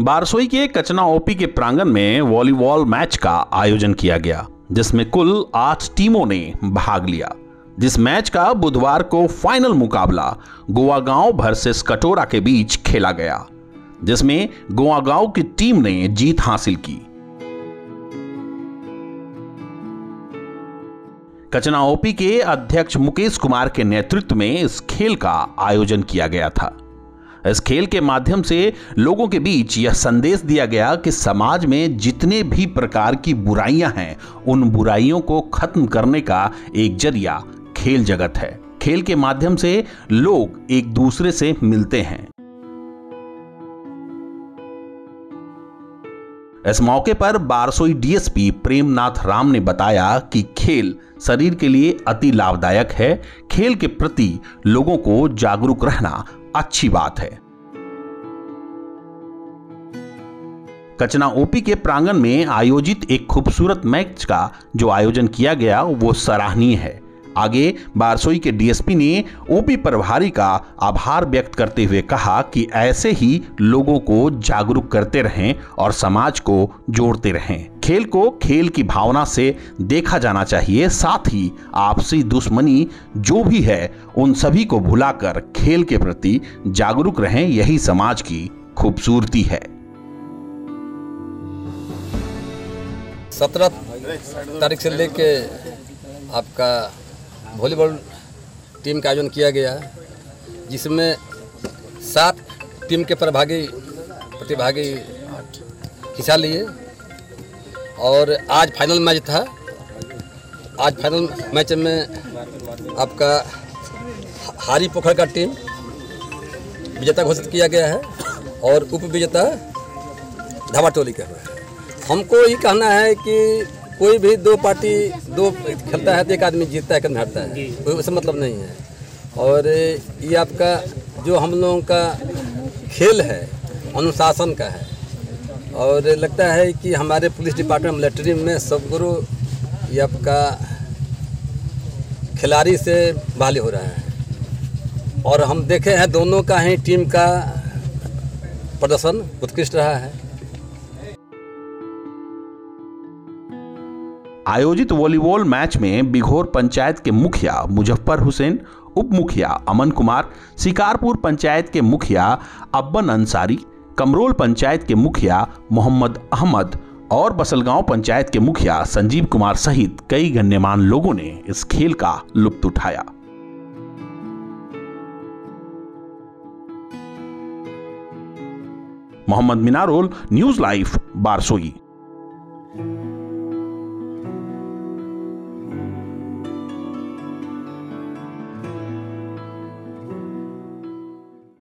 बारसोई के कचना ओपी के प्रांगण में वॉलीबॉल मैच का आयोजन किया गया, जिसमें कुल आठ टीमों ने भाग लिया। जिस मैच का बुधवार को फाइनल मुकाबला गोवा गाँव वर्सेस कटोरा के बीच खेला गया, जिसमें गोवा गाँव की टीम ने जीत हासिल की। कचना ओपी के अध्यक्ष मुकेश कुमार के नेतृत्व में इस खेल का आयोजन किया गया था। इस खेल के माध्यम से लोगों के बीच यह संदेश दिया गया कि समाज में जितने भी प्रकार की बुराइयाँ हैं, उन बुराइयों को खत्म करने का एक ज़रिया खेल जगत है। खेल के माध्यम से लोग एक दूसरे से मिलते हैं। इस मौके पर बारसोई डीएसपी प्रेमनाथ राम ने बताया कि खेल शरीर के लिए अति लाभदायक है। खेल के प्रति लोगों को जागरूक रहना अच्छी बात है। कचना ओपी के प्रांगण में आयोजित एक खूबसूरत मैच का जो आयोजन किया गया, वो सराहनीय है। आगे, बारसोई के डीएसपी ने ओपी प्रभारी का आभार व्यक्त करते हुए कहा कि ऐसे ही लोगों को जागरूक करते रहें और समाज को जोड़ते रहें। खेल को खेल की भावना से देखा जाना चाहिए। साथ ही आपसी दुश्मनी जो भी है, उन सभी को भुलाकर खेल के प्रति जागरूक रहें, यही समाज की खूबसूरती है। सत्रह तारीख से लेके आपका वॉलीबॉल टीम का आयोजन किया गया जिसमें सात टीम के प्रभागी, प्रतिभागी हिस्सा लिए। और आज फाइनल मैच था। आज फाइनल मैच में आपका हारी पोखर का टीम विजेता घोषित किया गया है और उप विजेता धावा टोली का हमको ये कहना है कि कोई भी दो पार्टी दो खेलता है तो एक आदमी जीतता है एक हारता है। कोई उससे मतलब नहीं है। और ये आपका जो हम लोगों का खेल है अनुशासन का है और लगता है कि हमारे पुलिस डिपार्टमेंट, मिलिट्री में सब गुरु ये आपका खिलाड़ी से बहाली हो रहा है। और हम देखे हैं दोनों का ही टीम का प्रदर्शन उत्कृष्ट रहा है। आयोजित वॉलीबॉल मैच में बिघोर पंचायत के मुखिया मुजफ्फर हुसैन, उप मुखिया अमन कुमार शिकारपुर पंचायत के मुखिया अब्बन अंसारी कमरोल पंचायत के मुखिया मोहम्मद अहमद और बसलगांव पंचायत के मुखिया संजीव कुमार सहित कई गण्यमान लोगों ने इस खेल का लुप्त उठाया। Mohammad Minarol, news life Barsoi.